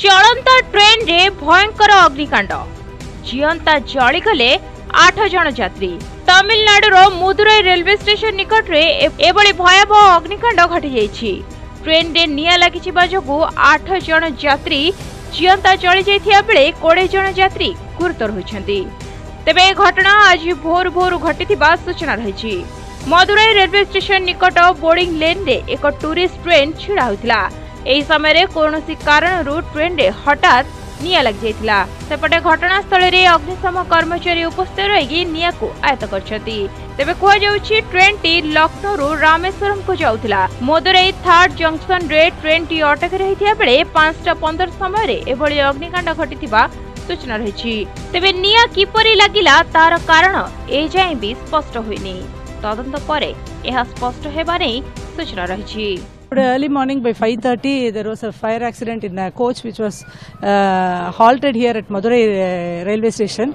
ଚଳନ୍ତା ଟ୍ରେନରେ ଭୟଙ୍କର ଅଗ୍ନିକାଣ୍ଡ ଜିଅନ୍ତା ଜଳିଗଲେ ଆଠ ଜଣ ଯାତ୍ରୀ ତାମିଲନାଡୁର ମୁଦୁରାଇ ରେଲୱେ ଷ୍ଟେସନ ନିକଟରେ ଏ- ଏଭଳି ଭୟାବହ ଅଗ୍ନିକାଣ୍ଡ ଘଟିଯାଇଛି ଟ୍ରେନରେ ନିଆଁ ଲାଗିଯିବା ଯୋଗୁଁ ଆଠ ଜଣ ଯାତ୍ରୀ ଜିଅନ୍ତା ଜଳି ଯାଇଥିବା ବେଳେ କୋଡ଼ିଏ ଜଣ ଯାତ୍ରୀ ଗୁରୁତର ହୋଇଛନ୍ତି ତେବେ ଏ ଘଟଣା ଆଜି ଭୋରୁ ଭୋରୁ ଘଟିଥିବା ସୂଚନା ରହିଛି ମଦୁରାଇ ରେଲୱେ ଷ୍ଟେସନ ନିକଟ ବୋର୍ଡିଂ ଲେନ୍ରେ ଏକ ଟୁରିଷ୍ଟ ଟ୍ରେନ୍ ଛିଡ଼ା ହୋଇଥିଲା ଏହି ସମୟରେ କୌଣସି କାରଣରୁ ଟ୍ରେନ୍ରେ ହଠାତ୍ ନିଆଁ ଲାଗିଯାଇଥିଲା ସେପଟେ ଘଟଣାସ୍ଥଳରେ ଅଗ୍ନିଶମ କର୍ମଚାରୀ ଉପସ୍ଥିତ ରହିକି ନିଆଁକୁ ଆୟତ୍ତ କରିଛନ୍ତି ତେବେ କୁହାଯାଉଛି ଟ୍ରେନ୍ଟି ଲକ୍ଷ୍ନୌରୁ ରାମେଶ୍ୱରମକୁ ଯାଉଥିଲା ମଦୁରାଇ ଥାର୍ଡ ଜଙ୍କସନରେ ଟ୍ରେନ୍ଟି ଅଟକି ରହିଥିବା ବେଳେ ପାଞ୍ଚଟା ପନ୍ଦର ସମୟରେ ଏଭଳି ଅଗ୍ନିକାଣ୍ଡ ଘଟିଥିବା ସୂଚନା ରହିଛି ତେବେ ନିଆଁ କିପରି ଲାଗିଲା ତାର କାରଣ ଏଯାଏଁ ବି ସ୍ପଷ୍ଟ ହୋଇନି ତଦନ୍ତ ପରେ ଏହା ସ୍ପଷ୍ଟ ହେବା ନେଇ ସୂଚନା ରହିଛି Early morning by 5:30 there was a fire accident in a coach which was uh, halted here at Madurai uh, railway station.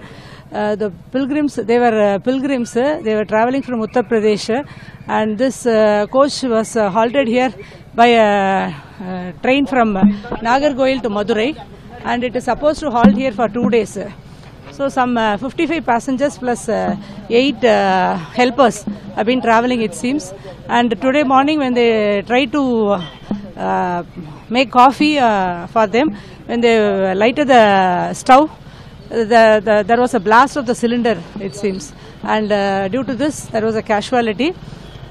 Uh, the pilgrims they were uh, pilgrims uh, they were traveling from Uttar Pradesh uh, and this coach was halted here by a, train from Nagercoil to Madurai and it is supposed to halt here for two days. So some uh, 55 passengers plus uh, 8 uh, helpers have been traveling it seems. And today morning when they tried to uh, make coffee uh, for them when they lighted the stove the, the, there was a blast of the cylinder it seems. And uh, due to this there was a casualty.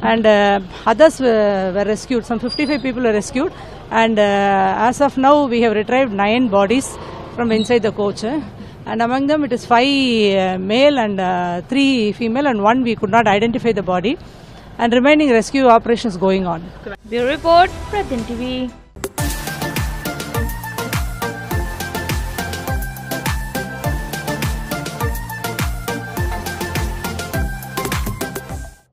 And uh, others were, were rescued. Some 55 people were rescued. And uh, as of now we have retrieved nine bodies from inside the coach eh and among them it is five uh, male and uh, three female and one we could not identify the body and remaining rescue operations going on. Bureau Report, Pratidin TV.